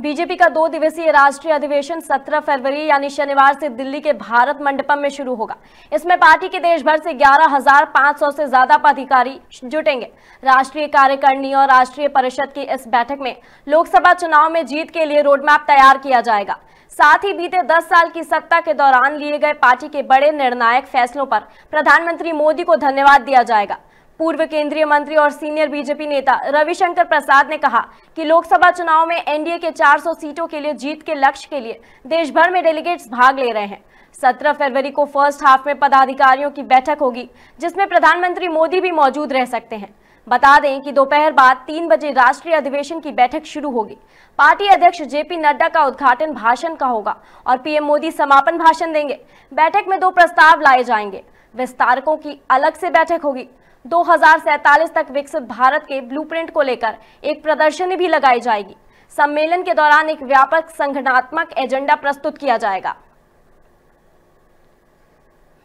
BJP का दो दिवसीय राष्ट्रीय अधिवेशन 17 फरवरी यानी शनिवार से दिल्ली के भारत मंडपम में शुरू होगा। इसमें पार्टी के देश भर से 11,500 से ज़्यादा पदाधिकारी जुटेंगे। राष्ट्रीय कार्यकारिणी और राष्ट्रीय परिषद की इस बैठक में लोकसभा चुनाव में जीत के लिए रोडमैप तैयार किया जाएगा। साथ ही बीते 10 साल की सत्ता के दौरान लिए गए पार्टी के बड़े निर्णायक फैसलों पर प्रधानमंत्री मोदी को धन्यवाद दिया जाएगा। पूर्व केंद्रीय मंत्री और सीनियर बीजेपी नेता रविशंकर प्रसाद ने कहा कि लोकसभा चुनाव में एनडीए के 400 सीटों के लिए जीत के लक्ष्य के लिए देश भर में डेलीगेट्स भाग ले रहे हैं। 17 फरवरी को फ़र्स्ट हाफ़ में पदाधिकारियों की बैठक होगी, जिसमें प्रधानमंत्री मोदी भी मौजूद रह सकते हैं। बता दें कि दोपहर बाद तीन बजे राष्ट्रीय अधिवेशन की बैठक शुरू होगी। पार्टी अध्यक्ष जेपी नड्डा का उद्घाटन भाषण का होगा और पीएम मोदी समापन भाषण देंगे। बैठक में दो प्रस्ताव लाए जाएँगे। विस्तारकों की अलग से बैठक होगी। दो तक विकसित भारत के ब्लूप्रिंट को लेकर एक प्रदर्शनी भी लगाई जाएगी। सम्मेलन के दौरान एक व्यापक संगठनात्मक एजेंडा प्रस्तुत किया जाएगा।